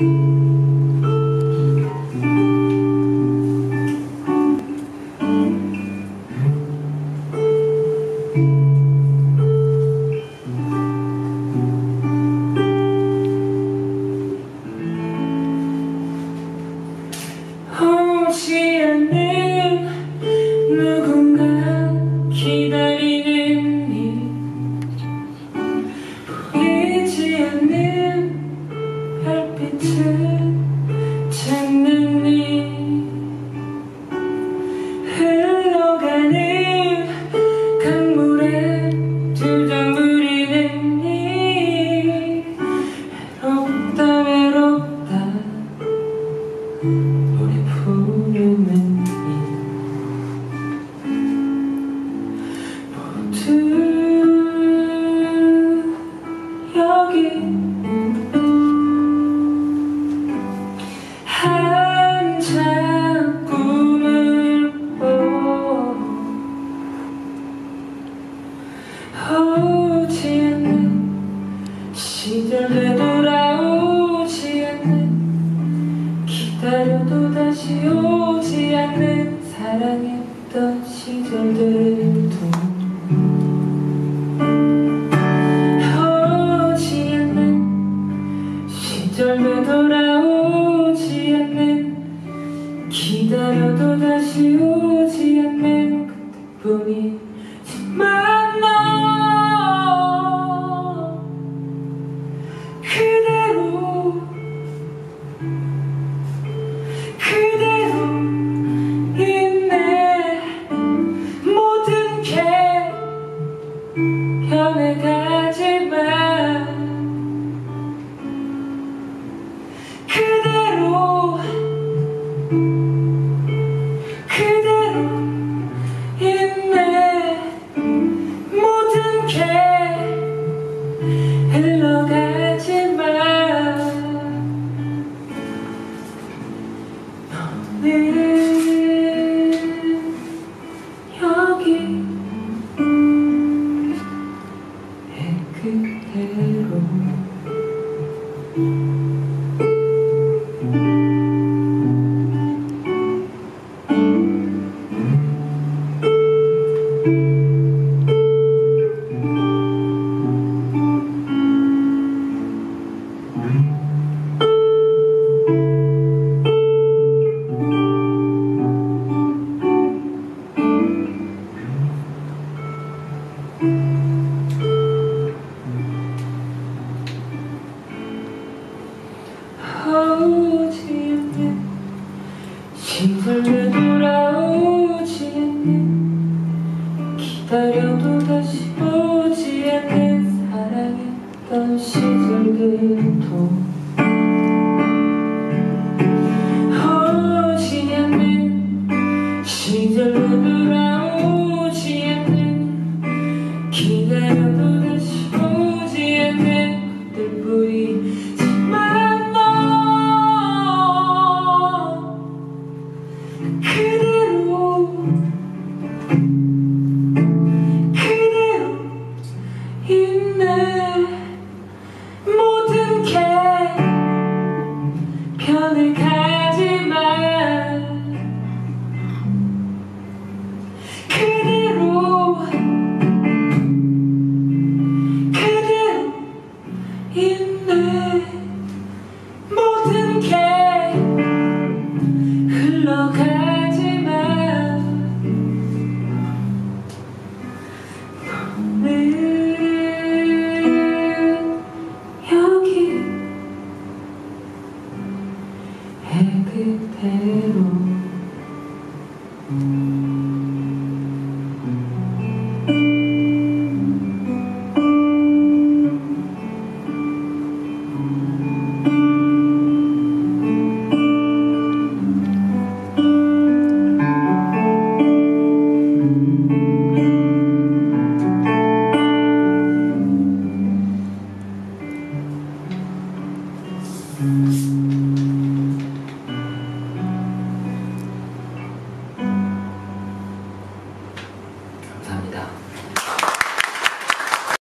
Oh, she 다시 오지 않는 사랑했던 시절들도 오지 않는 시절에 돌아오지 않는 기다려도 다시 오지 않는 그때뿐이 흘러가지 마 너는 good. Could